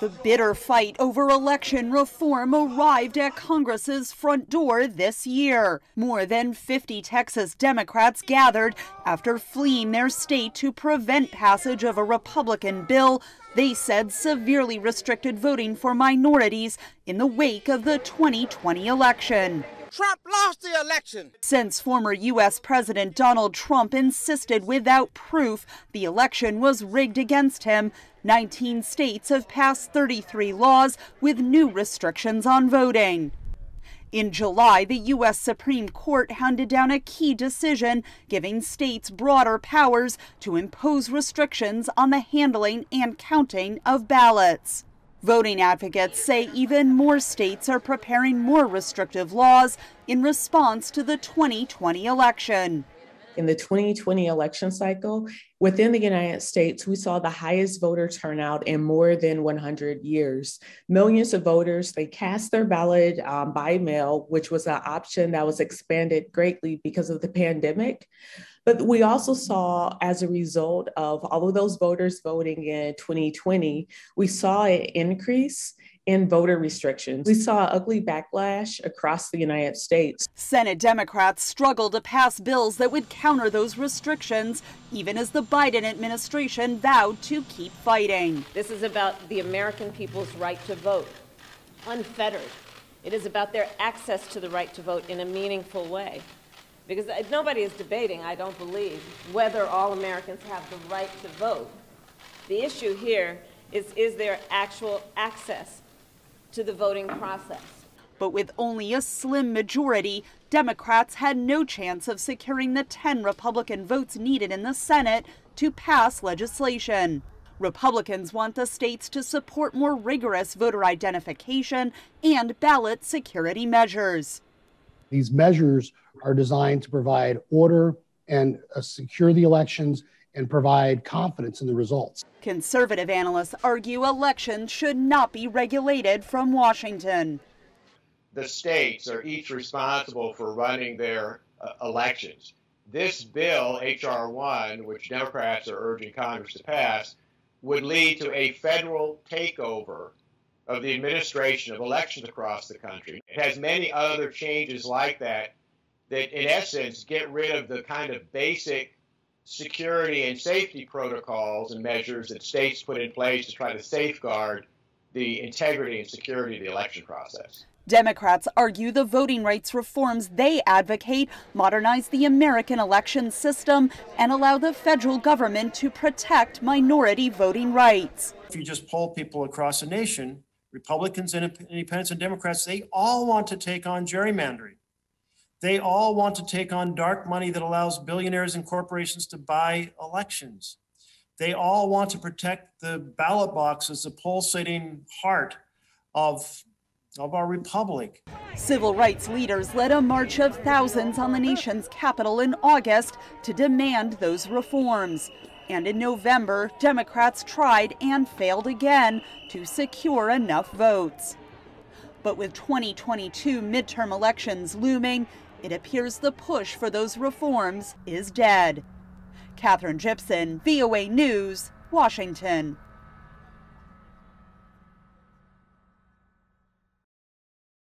The bitter fight over election reform arrived at Congress's front door this year. More than 50 Texas Democrats gathered after fleeing their state to prevent passage of a Republican bill they said severely restricted voting for minorities in the wake of the 2020 election. Trump lost the election. Since former U.S. President Donald Trump insisted without proof the election was rigged against him, 19 states have passed 33 laws with new restrictions on voting. In July, the U.S. Supreme Court handed down a key decision giving states broader powers to impose restrictions on the handling and counting of ballots. Voting advocates say even more states are preparing more restrictive laws in response to the 2020 election. In the 2020 election cycle, within the United States, we saw the highest voter turnout in more than 100 years. Millions of voters, they cast their ballot um, by mail, which was an option that was expanded greatly because of the pandemic. But we also saw, as a result of all of those voters voting in 2020, we saw an increase in voter restrictions. We saw ugly backlash across the United States. Senate Democrats struggled to pass bills that would counter those restrictions, even as the Biden administration vowed to keep fighting. This is about the American people's right to vote, unfettered. It is about their access to the right to vote in a meaningful way. Because nobody is debating, I don't believe, whether all Americans have the right to vote. The issue here is, is there actual access to the voting process? But with only a slim majority, Democrats had no chance of securing the 10 Republican votes needed in the Senate to pass legislation. Republicans want the states to support more rigorous voter identification and ballot security measures. These measures are designed to provide order and uh, secure the elections and provide confidence in the results. Conservative analysts argue elections should not be regulated from Washington. The states are each responsible for running their uh, elections. This bill, H.R. 1, which Democrats are urging Congress to pass, would lead to a federal takeover of the administration of elections across the country. It has many other changes like that that, in essence, get rid of the kind of basic security and safety protocols and measures that states put in place to try to safeguard the integrity and security of the election process. Democrats argue the voting rights reforms they advocate modernize the American election system and allow the federal government to protect minority voting rights. If you just poll people across the nation, Republicans and independents and Democrats, they all want to take on gerrymandering. They all want to take on dark money that allows billionaires and corporations to buy elections. They all want to protect the ballot box as the pulsating heart of, of our republic. Civil rights leaders led a march of thousands on the nation's capital in August to demand those reforms. And in November, Democrats tried and failed again to secure enough votes. But with 2022 midterm elections looming, it appears the push for those reforms is dead. Katherine Gypson, VOA News, Washington.